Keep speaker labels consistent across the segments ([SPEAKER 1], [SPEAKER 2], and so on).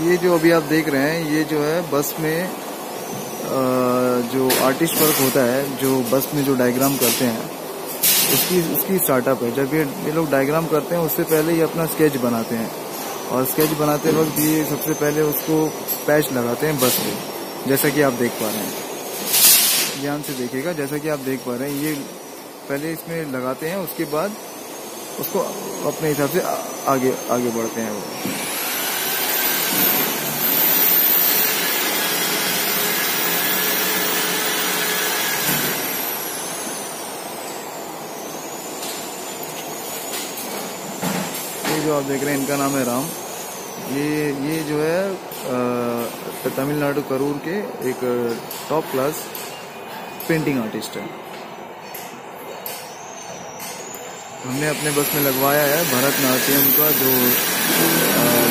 [SPEAKER 1] ये जो अभी आप देख रहे हैं, ये जो है बस में जो आर्टिस्ट वर्क होता है, जो बस में जो डायग्राम करते हैं, उसकी उसकी स्टार्टअप है। जब ये ये लोग डायग्राम करते हैं, उससे पहले ये अपना स्केच बनाते हैं। और स्केच बनाते वक्त ये सबसे पहले उसको पैच लगाते हैं बस पे जैसा कि आप देख पा रहे हैं। ध्यान से देखिएगा, जैसा कि आप देख पा रहे हैं, ये पहले इसमें लगाते हैं, उसके बाद उसको अपने हिसाब से आगे आगे बढ़ते हैं वो। जो आप देख रहे हैं, इनका नाम है राम। ये ये जो है तमिलनाडु करूर के एक टॉप क्लास पेंटिंग आर्टिस्ट है। हमने अपने बस में लगवाया है भरतनाट्यम का जो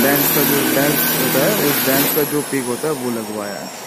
[SPEAKER 1] डांस का जो डांस होता है, उस डांस का जो पिक होता है, वो लगवाया है।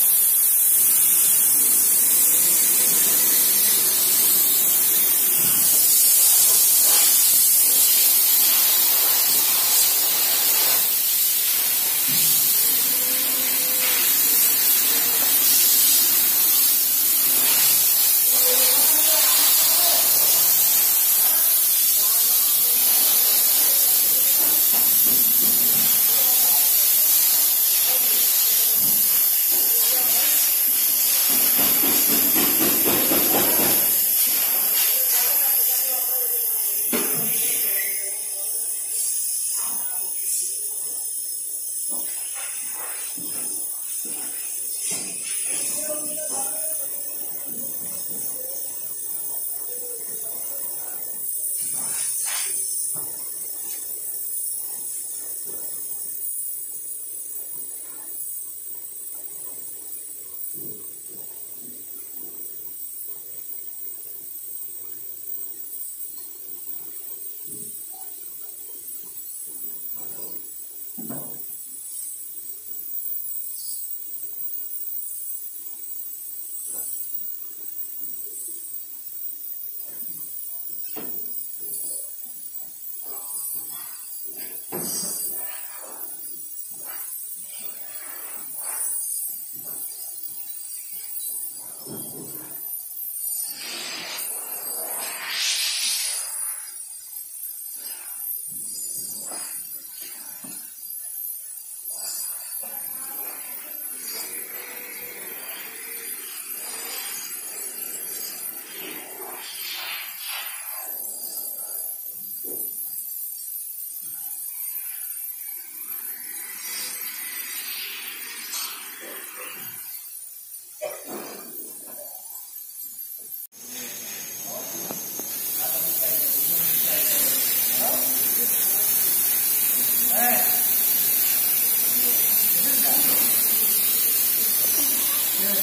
[SPEAKER 1] あっ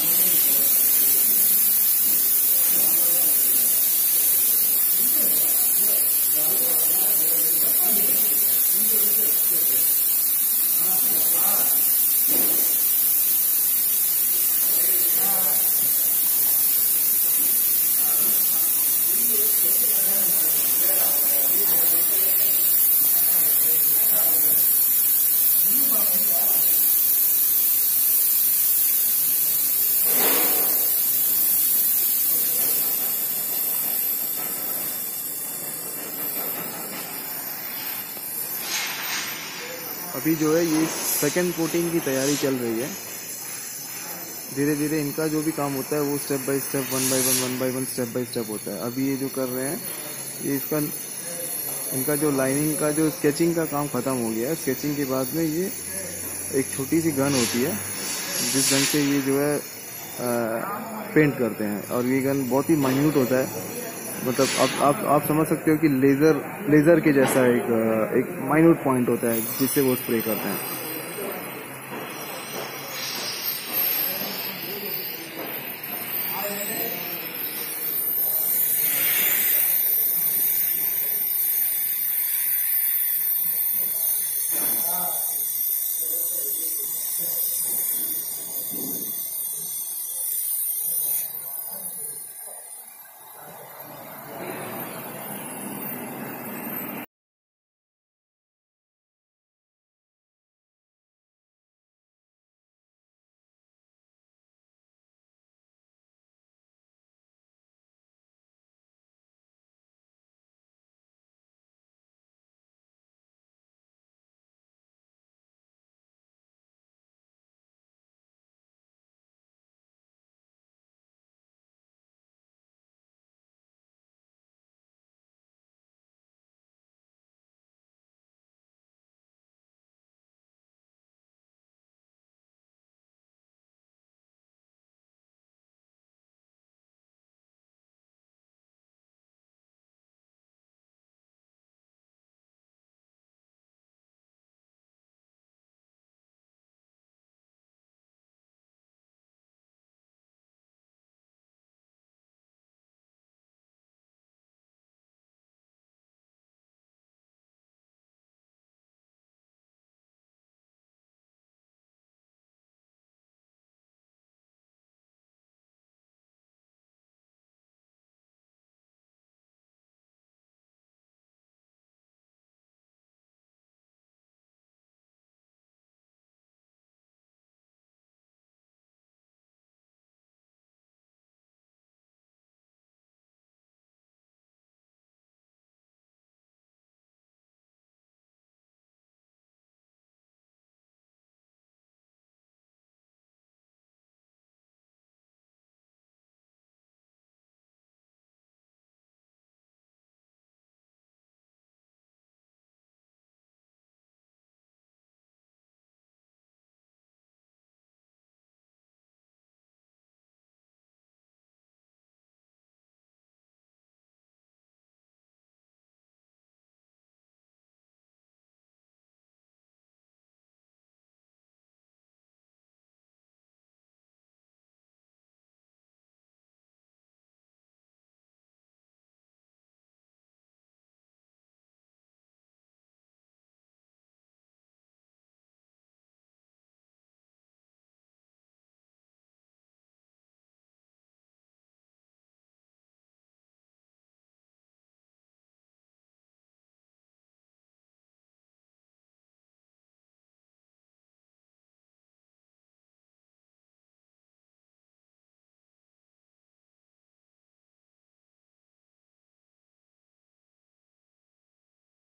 [SPEAKER 1] という間に。अभी जो है ये सेकेंड कोटिंग की तैयारी चल रही है। धीरे धीरे इनका जो भी काम होता है वो step by step one by one one by one step by step होता है। अभी ये जो कर रहे हैं ये इसका इनका जो लाइनिंग का जो स्केचिंग का काम ख़त्म हो गया है। स्केचिंग के बाद में ये एक छोटी सी गन होती है जिस गन से ये जो है आ, पेंट करते हैं। और ये गन बहुत ही माइन्यूट होता है। मतलब आप आप आप समझ सकते हो कि लेज़र लेज़र के जैसा एक एक माइन्यूट पॉइंट होता है जिससे वो स्प्रे करते हैं।